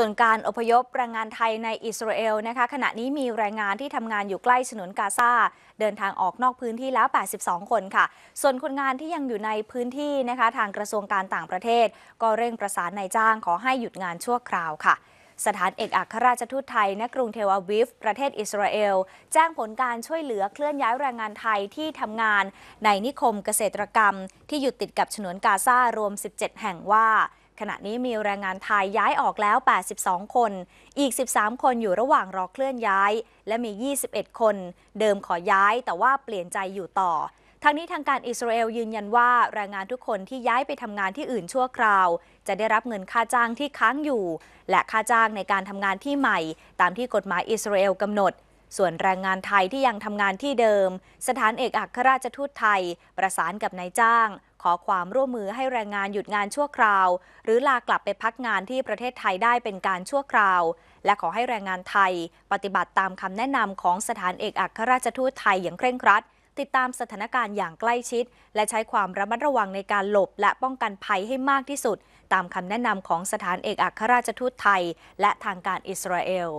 ส่วนการอพยพแรงงานไทยในอิสราเอลนะคะขณะนี้มีแรงงานที่ทำงานอยู่ใกล้ฉนวนกาซาเดินทางออกนอกพื้นที่แล้ว 82 คนค่ะ ส่วนคนงานที่ยังอยู่ในพื้นที่นะคะทางกระทรวงการต่างประเทศ ก็เร่งประสานนายจ้างขอให้หยุดงานชั่วคราวค่ะสถานเอกอัครราชทูตไทย ณ กรุงเทวาวิฟ ประเทศอิสราเอล แจ้งผลการช่วยเหลือเคลื่อนย้ายแรงงานไทยที่ทำงานในนิคมเกษตรกรรม ที่อยู่ติดกับฉนวนกาซารวม 17 แห่งว่า ขณะนี้มีแรงงานไทยย้ายออกแล้ว 82 คน อีก 13 คนอยู่ระหว่างรอเคลื่อนย้าย และมี 21 คน เดิมขอย้ายแต่ว่าเปลี่ยนใจอยู่ต่อทั้งนี้ทางการอิสราเอลยืนยันว่าแรงงานทุกคนที่ย้ายไปทำงานที่อื่นชั่วคราว จะได้รับเงินค่าจ้างที่ค้างอยู่ และค่าจ้างในการทำงานที่ใหม่ ตามที่กฎหมายอิสราเอลกำหนดส่วนแรงงานไทยที่ยังทำงานที่เดิม สถานเอกอัครราชทูตไทย ประสานกับนายจ้าง อความร่วมมือให้แรงงานหยุดงานชั่วคราว หรือลากลับไปพักงานที่ประเทศไทยได้เป็นการชั่วคราว และขอให้แรงงานไทย ปฏิบัติตามคำแนะนำของสถานเอกอัครราชทูตไทยอย่างเคร่งครัด ติดตามสถานการณ์อย่างใกล้ชิด และใช้ความระมัดระวังในการหลบและป้องกันภัยให้มากที่สุด ตามคำแนะนำของสถานเอกอัครราชทูตไทย และทางการอิสราเอล